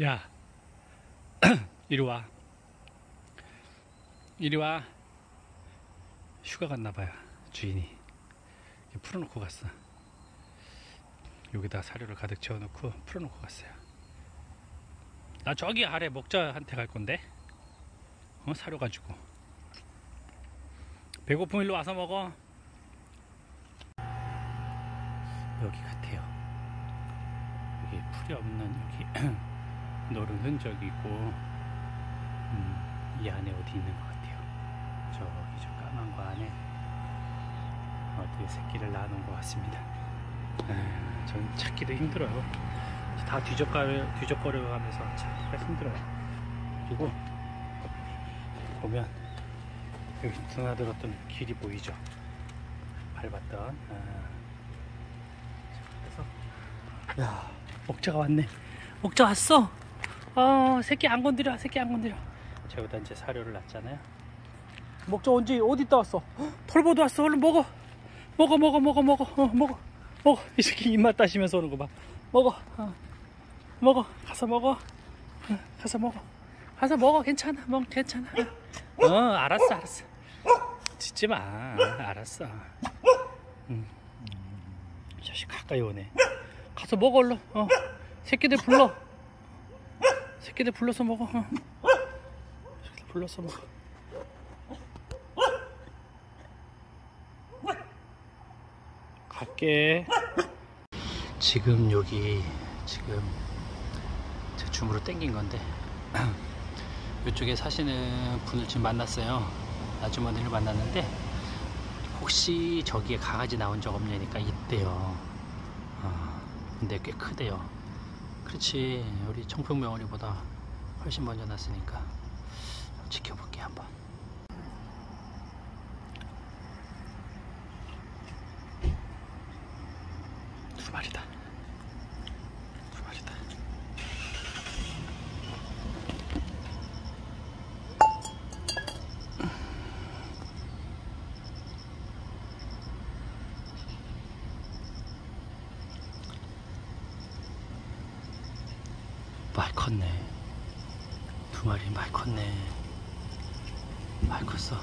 야, 이리 와. 이리 와. 휴가 갔나 봐요. 주인이. 풀어놓고 갔어. 여기다 사료를 가득 채워놓고 풀어놓고 갔어요. 나 저기 아래 목자한테 갈 건데. 어, 사료 가지고. 배고픔 일로 와서 먹어. 여기 같아요. 여기 풀이 없는 여기 노른 흔적이 있고 음, 이 안에 어디 있는 것 같아요. 저기 저 까만 거 안에 어떻게 새끼를 낳아놓은 것 같습니다. 아, 전 찾기도 힘들어요. 다 뒤적거려, 뒤적거려 가면서 찾기가 힘들어요. 그리고 보면 여기 드나들었던 길이 보이죠? 밟았던. 아. 그래서 야 목자가 왔네. 목자 왔어. 어 새끼 안 건드려 새끼 안 건드려. 저기다 이제 사료를 놨잖아요. 목자 언제 어디 있다 왔어? 털보도 왔어. 얼른 먹어. 먹어 먹어 먹어 먹어. 어, 먹어. 먹어. 이 새끼 입맛 따시면서 오는 거봐. 먹어. 어. 먹어. 가서 먹어. 어, 가서 먹어. 가서 먹어. 괜찮아. 먹 괜찮아. 어 알았어 알았어. 짖지 마. 알았어. 음. 이 자식 가까이 오네. 가서 먹어 얼른. 어. 새끼들 불러 새끼들 불러서 먹어. 어. 새끼들 불러서 먹어. 갈게. 지금 여기 지금 제 줌으로 땡긴 건데 이쪽에 사시는 분을 지금 만났어요. 아주머니를 만났는데 혹시 저기에 강아지 나온 적 없냐니까 있대요. 어, 근데 꽤 크대요. 그렇지. 우리 청평명언이보다 훨씬 먼저 났으니까 지켜볼게 한번 두 마리다 두 마리다 많이 컸네. 두 마리 많이 컸네. 많이 컸어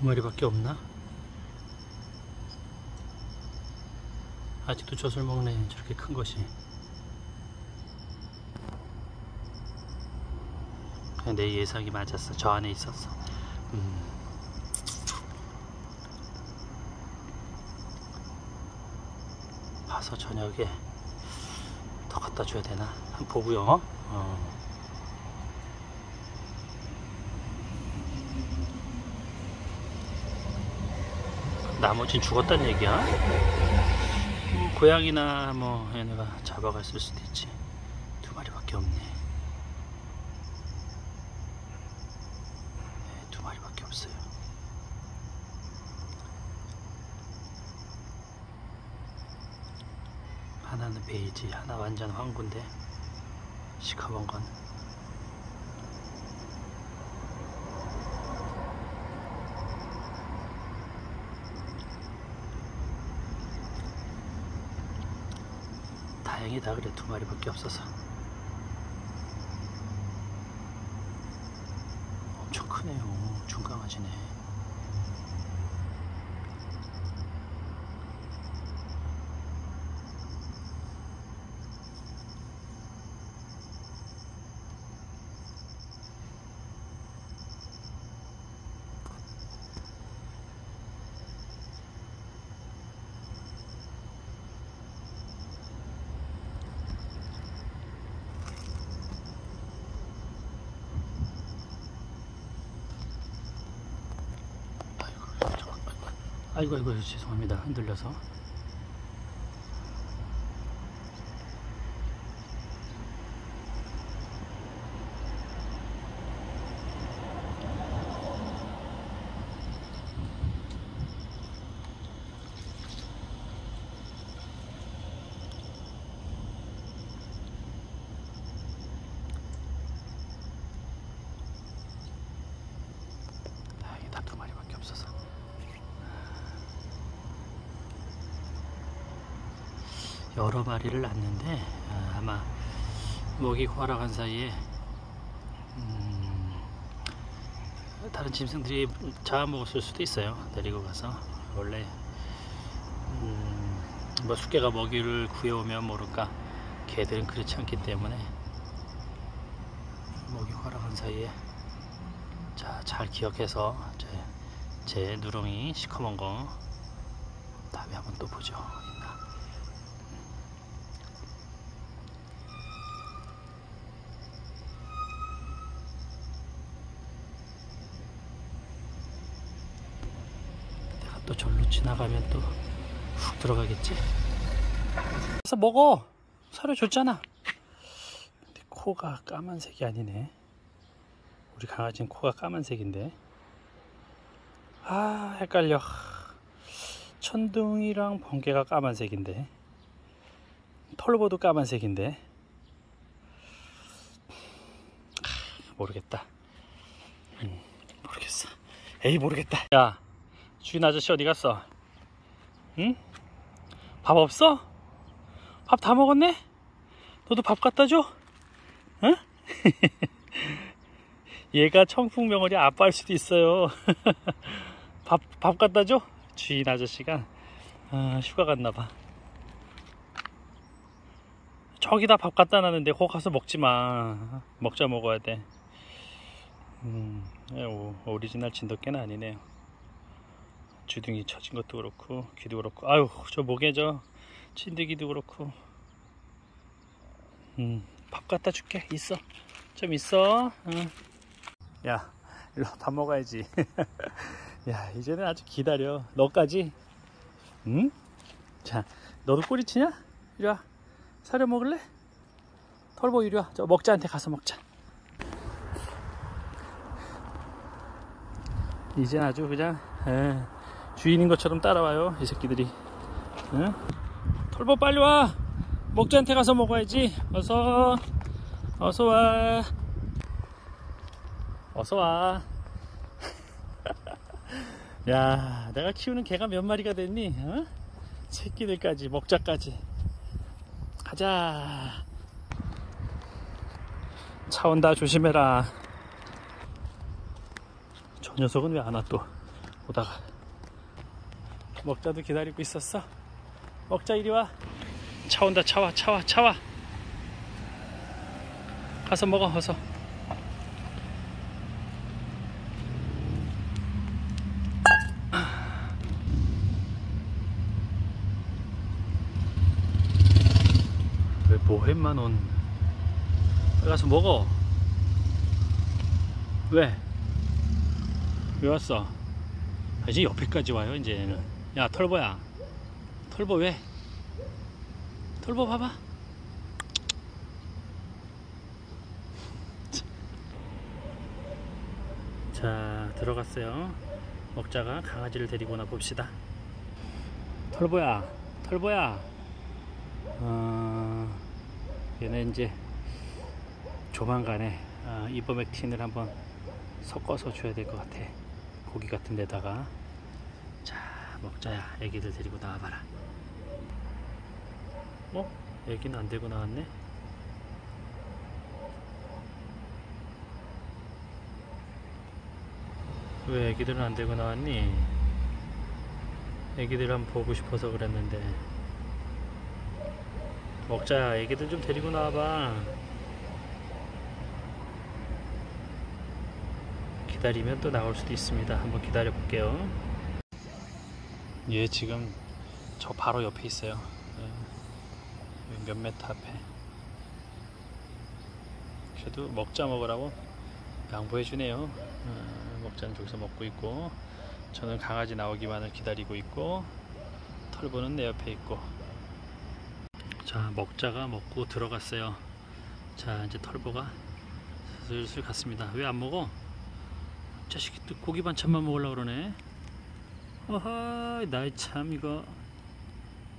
두 마리밖에 없나? 아직도 젖을 먹네 저렇게 큰 것이 내 예상이 맞았어 저 안에 있었어 음. 봐서 저녁에 더 갖다 줘야 되나? 한 보고요 어. 나머진 죽었다는 얘기야? 음, 고양이나 뭐 얘네가 잡아갔을 수도 있지. 두 마리밖에 없네. 네, 두 마리밖에 없어요. 하나는 베이지 하나 완전 황구인데 시커먼 건 그래 두 마리밖에 없어서. 엄청 크네요. 중강아지네 아이고 아이고 죄송합니다. 흔들려서 다행이다 두 마리밖에 없어서 여러 마리를 낳는데 아, 아마 먹이 호락한 사이에 음, 다른 짐승들이 잡아먹었을 수도 있어요 데리고 가서 원래 음, 뭐 숙개가 먹이를 구해오면 모를까 개들은 그렇지 않기 때문에 먹이 호락한 사이에 자, 잘 기억해서 제, 제 누렁이 시커먼 거 다음에 한번 또 보죠. 또 절로 지나가면 또 훅 들어가겠지. 그래서 먹어. 사료 줬잖아. 근데 코가 까만색이 아니네. 우리 강아지는 코가 까만색인데 아 헷갈려 천둥이랑 번개가 까만색인데 털보도 까만색인데 아, 모르겠다 음, 모르겠어 에이 모르겠다 야 주인 아저씨 어디 갔어 응? 밥 없어? 밥 다 먹었네? 너도 밥 갖다 줘? 응? 얘가 청풍명월이 아빠일 수도 있어요. 밥, 밥 갖다 줘? 주인 아저씨가 아, 휴가 갔나봐. 저기다 밥 갖다 놨는데 거기 가서 먹지 마. 먹자 먹어야 돼. 음, 오, 오리지널 진돗개는 아니네요. 주둥이 처진 것도 그렇고 귀도 그렇고 아유 저 목에 저 진드기도 그렇고 음, 밥 갖다 줄게 있어 좀 있어 응. 야, 일로 밥 먹어야지. 야, 이제는 아주 기다려. 너까지? 응? 자, 너도 꼬리치냐? 이리 와. 사료 먹을래? 털보 이리 와. 저 먹자한테 가서 먹자. 이젠 아주 그냥 에, 주인인 것처럼 따라와요. 이 새끼들이. 응? 털보 빨리 와. 먹자한테 가서 먹어야지. 어서. 어서 와. 어서 와. 야, 내가 키우는 개가 몇 마리가 됐니? 어? 새끼들까지, 먹자까지. 가자. 차 온다, 조심해라. 저 녀석은 왜 안 와, 또? 오다가. 먹자도 기다리고 있었어? 먹자, 이리 와. 차 온다, 차 와, 차 와, 차 와. 가서 먹어, 어서. 왜 보햄만 온? 가서 먹어. 왜? 왜 왔어? 아, 이제 옆에까지 와요, 이제는. 야, 털보야. 털보 왜? 털보 봐봐. 자, 들어갔어요. 먹자가 강아지를 데리고 나 봅시다. 털보야, 털보야. 어, 얘는 이제 조만간에 어, 이버맥틴을 한번 섞어서 줘야 될 것 같아. 고기 같은 데다가. 자, 먹자야. 애기들 데리고 나와봐라. 어? 애기는 안 데리고 나왔네? 왜 애기들은 안 데리고 나왔니? 애기들 한번 보고 싶어서 그랬는데. 먹자 애기들 좀 데리고 나와봐 기다리면 또 나올 수도 있습니다 한번 기다려 볼게요 얘 지금 저 바로 옆에 있어요. 예. 몇 메타 앞에. 그래도 먹자 먹으라고 양보해 주네요. 어, 먹자는 저기서 먹고 있고 저는 강아지 나오기만을 기다리고 있고 털보는 내 옆에 있고. 자 먹자가 먹고 들어갔어요. 자 이제 털보가 슬슬 갔습니다. 왜 안 먹어? 자식이 또 고기 반찬만 먹으려고 그러네 어허 나이 참 이거.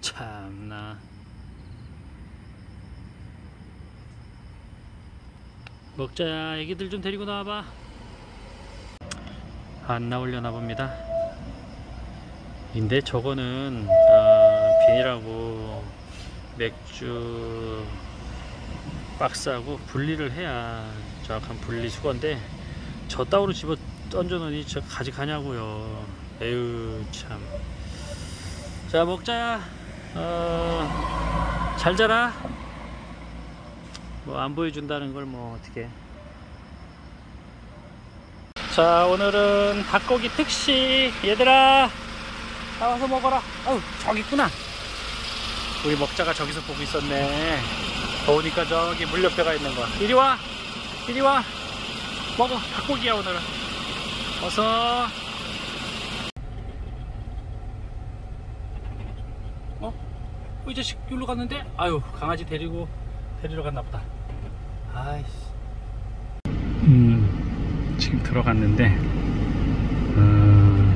참나. 먹자야 애기들 좀 데리고 나와봐. 안 나오려나 봅니다. 근데 저거는 어, 비닐하고 맥주 박스하고 분리를 해야 정확한 분리수거인데 저 따위로 집어 던져 놓으니 저 가지 가냐고요 에휴 참 자 먹자야 어, 잘 자라. 뭐 안 보여준다는 걸 뭐 어떻게. 자 오늘은 닭고기 특식 얘들아 나와서 먹어라. 어우 저기 있구나. 우리 먹자가 저기서 보고 있었네. 더우니까 저기 물 옆에가 있는 거야. 이리 와. 이리 와. 먹어 닭고기야 오늘은. 어서 어, 이 자식 여기로 갔는데? 아유 강아지 데리고 데리러 갔나 보다. 아이씨. 음 지금 들어갔는데 음,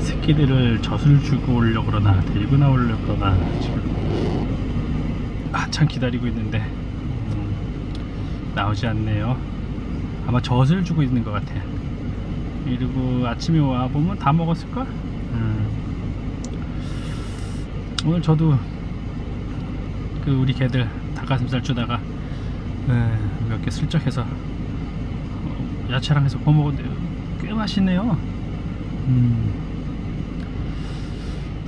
새끼들을 젖을 주고 오려고 그러나 데리고 나오려고 그러나 지금. 한참 기다리고 있는데 음, 나오지 않네요. 아마 젖을 주고 있는 것 같아 그리고 아침에 와보면 다 먹었을까? 음. 오늘 저도 그 우리 개들 닭가슴살 주다가 몇 개 슬쩍 해서 어, 야채랑 해서 구워 먹었는데 꽤 맛있네요. 음.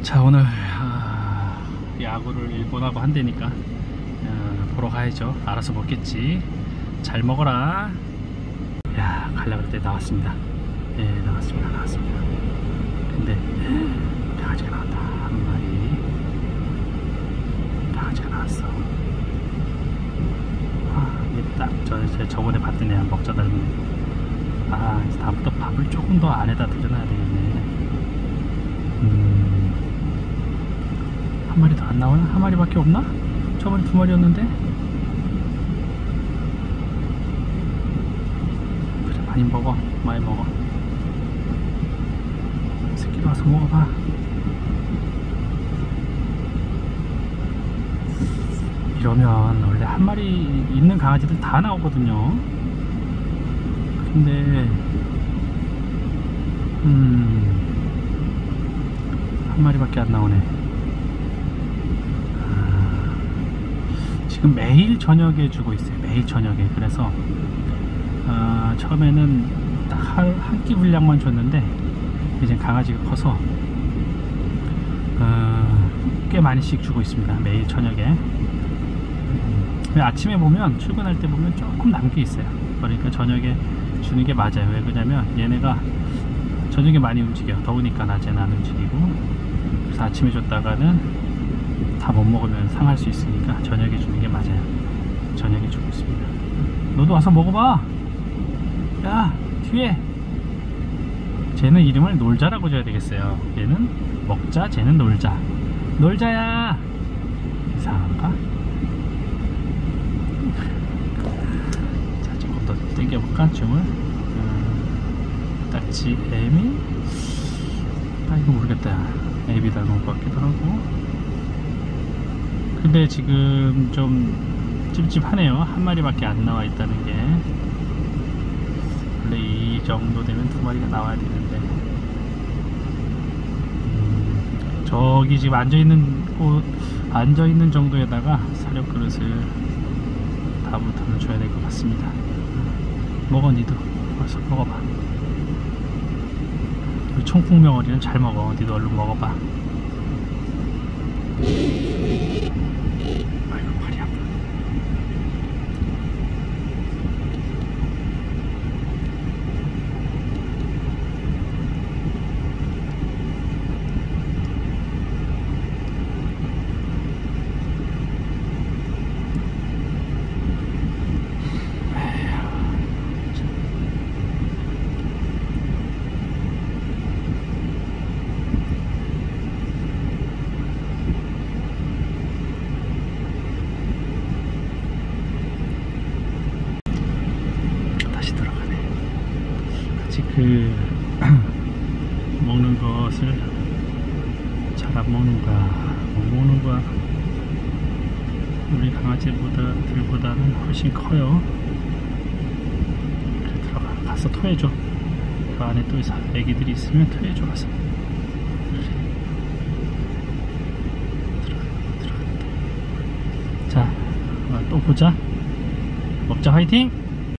자 오늘 아, 야구를 일본하고 한대니까 아, 보러 가야죠. 알아서 먹겠지. 잘 먹어라. 야 갈라 그럴 때 나왔습니다. 예 나왔습니다. 나왔습니다 근데 강아지가 나왔다 한 마리 강아지가 나왔어 아 이게 딱저 제 저번에 봤던 애한 먹자 닮은 아 이제 다음부터 밥을 조금 더 안에다 들여놔야 되겠네 음한 마리 더 안 나오나? 한 마리밖에 없나? 저번에 두 마리였는데? 그래 많이 먹어 많이 먹어. 새끼 와서 먹어봐. 이러면 원래 한 마리 있는 강아지들 다 나오거든요. 근데 음 한 마리밖에 안 나오네 아, 지금 매일 저녁에 주고 있어요. 매일 저녁에. 그래서 아, 처음에는 딱한끼 분량만 줬는데 이제 강아지가 커서 어, 꽤 많이씩 주고 있습니다. 매일 저녁에. 음, 아침에 보면 출근할 때 보면 조금 남게 있어요. 그러니까 저녁에 주는 게 맞아요. 왜 그러냐면 얘네가 저녁에 많이 움직여. 더우니까 낮에는 안 움직이고. 그래서 아침에 줬다가는 다 못 먹으면 상할 수 있으니까 저녁에 주는 게 맞아요. 저녁에 주고 있습니다. 너도 와서 먹어봐. 야 뒤에. 쟤는 이름을 놀자라고 줘야 되겠어요. 얘는 먹자 쟤는 놀자. 놀자야. 이상한가? 자 조금 더 당겨볼까? 줌을? 음, 딱지 M이? 아 이거 모르겠다. 앱이 닮은 것 같기도 하고 근데 지금 좀 찝찝하네요. 한 마리밖에 안 나와 있다는 게. 원래 이 정도 되면 두 마리가 나와야 되는데. 음, 저기 지금 앉아있는 곳 앉아있는 정도에다가 사료 그릇을 다부터는 줘야 될 것 같습니다. 먹어 니도. 와서 먹어봐. 우리 청풍명어리는 잘 먹어. 니도 얼른 먹어봐 아직 그 먹는 것을 잘 안 먹는 거야 못 먹는 거야 우리 강아지보다 들보다는 훨씬 커요. 그래 들어가 가서 토해줘. 그 안에 또 사- 애기들이 있으면 토해줘 가서. 그래. 들어가 들어가. 자 어, 또 보자. 먹자. 화이팅